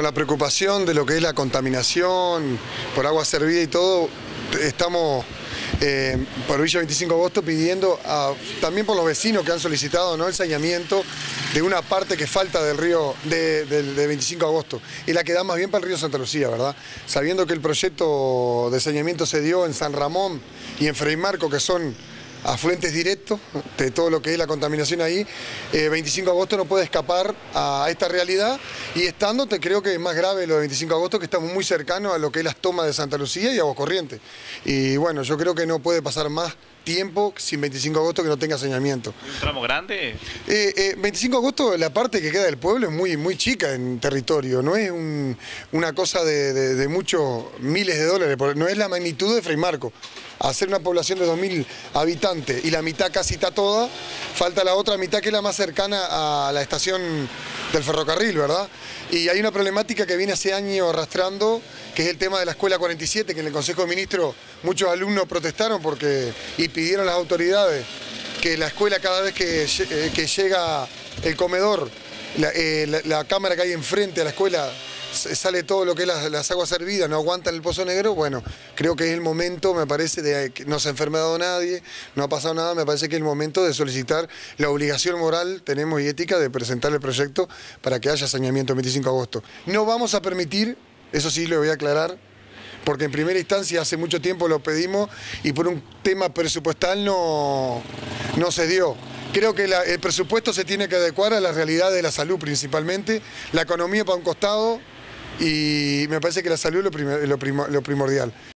con la preocupación de lo que es la contaminación por agua servida y todo, estamos eh, por Villa 25 de Agosto pidiendo, también por los vecinos que han solicitado ¿no? el saneamiento de una parte que falta del río de, 25 de Agosto y la que da más bien para el río Santa Lucía, ¿verdad? Sabiendo que el proyecto de saneamiento se dio en San Ramón y en Freimarco, que son afluentes directos de todo lo que es la contaminación ahí, 25 de agosto no puede escapar a esta realidad y estando, te creo que es más grave lo de 25 de agosto, que estamos muy cercanos a lo que es las tomas de Santa Lucía y Aguas Corrientes. Y bueno, yo creo que no puede pasar más tiempo sin 25 de agosto que no tenga saneamiento. ¿Un tramo grande? 25 eh, eh, de agosto, la parte que queda del pueblo es muy, muy chica en territorio, no es una cosa de, muchos miles de dólares, no es la magnitud de Freimarco. Hacer una población de 2.000 habitantes y la mitad casi está toda, falta la otra mitad que es la más cercana a la estación del ferrocarril, ¿verdad? Y hay una problemática que viene hace años arrastrando, que es el tema de la Escuela 47, que en el Consejo de Ministros muchos alumnos protestaron porque, y pidieron a las autoridades que la escuela cada vez que, eh, llega el comedor, eh, la cámara que hay enfrente a la escuela sale todo lo que es las, aguas servidas, no aguantan el pozo negro, bueno, creo que es el momento, me parece, de que no se ha enfermado nadie, no ha pasado nada, me parece que es el momento de solicitar la obligación moral, tenemos y ética, de presentar el proyecto para que haya saneamiento el 25 de agosto. No vamos a permitir, eso sí lo voy a aclarar, porque en primera instancia hace mucho tiempo lo pedimos y por un tema presupuestal no, no se dio. Creo que el presupuesto se tiene que adecuar a la realidad de la salud principalmente, la economía para un costado, y me parece que la salud es lo, primordial.